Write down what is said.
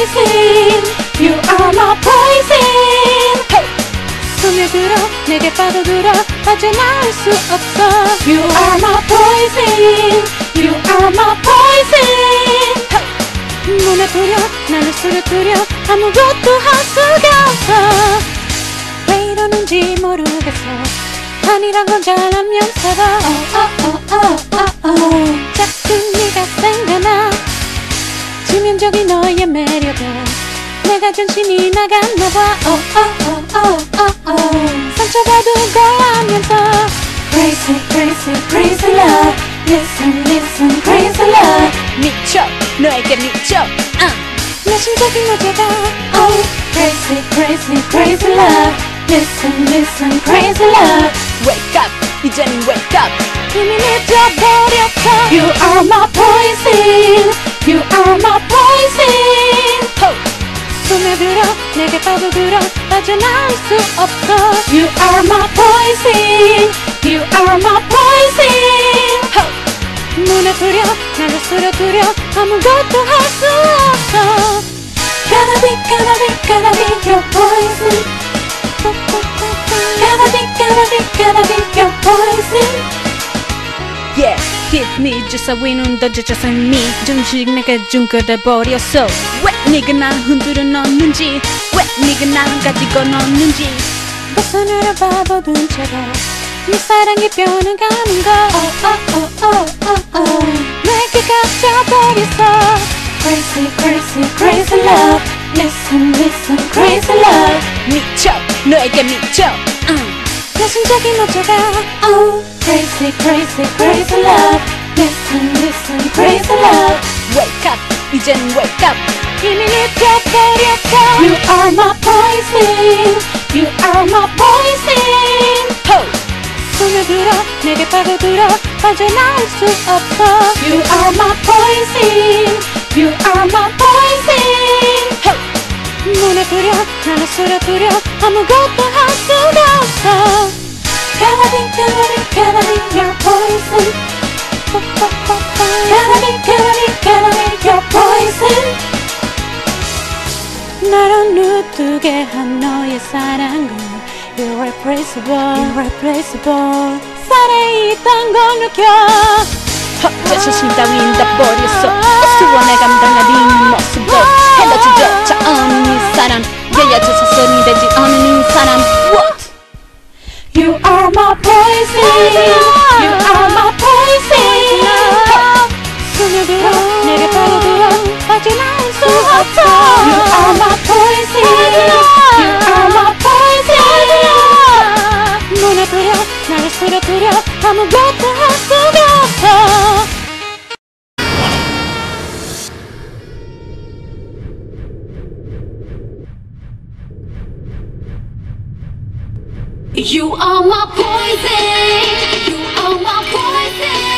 Poison. You are my poison. Hey. 스며들어 내게 빠져들어 빠져나올 수 없어 You are my poison. You are my poison. Hey. 무너뜨려 나를 쓰러뜨려 아무것도 할 수가 없어 왜 이러는지 모르겠어 아니란 건잘 알면서도 Oh oh oh oh oh. 자 적인 너의 매력에 내가 정신이 나갔나 봐 Oh oh oh oh oh oh. 상처받은 거라면서 Crazy crazy crazy love. Listen listen crazy love. 미쳐 너에게 미쳐 아. 내 심장이 너제가 Oh crazy crazy crazy love. Listen listen crazy love. Wake up 이제는 wake up 이미 늦어버렸어 You are You are my poison. You are my poison. 호! 무너뜨려 나를 쓰러뜨려 아무것도 할 수 없어 Gonna be, gonna be, gonna be your poison. Gonna be, gonna be, gonna be your poison. Yeah, hit me 주사위는 던져줘서 미 정식 내게 중거려버렸어 왜 네가 나 흔들어 넣는지 왜 네가 나 가지고 넣는지 벗어나려 바보든 채로 네 사랑이 Oh, oh, oh, oh, oh, oh. 내게 갇혀버렸어 Crazy, crazy, crazy love. Listen, listen, crazy love. 미쳐 너에게 미쳐 응. 내 심장이 Oh, crazy, crazy, crazy love. Listen, listen, crazy love. Wake up 이제는 wake up 이미 늦어버렸어 You are my poison. You are my poison. 호! 스며들어 내게 빠져들어 빠져나올 수 없어 You are my poison. You are my poison. 호! 무너뜨려 나를 쓰러뜨려 아무것도 할 수가 없어 Gonna be, gonna be, gonna be your poison. 누뜨게 한 너의 사랑은 Irreplaceable. Irreplaceable. 살아있던 걸 느껴 헛 자신 따윈 다 버렸어. 수원에 감당한 이 모습을 헤어지조차 이 사람 예야져서 손이 되지 이 사람 What? You are my poison. You are my poison. You are my poison.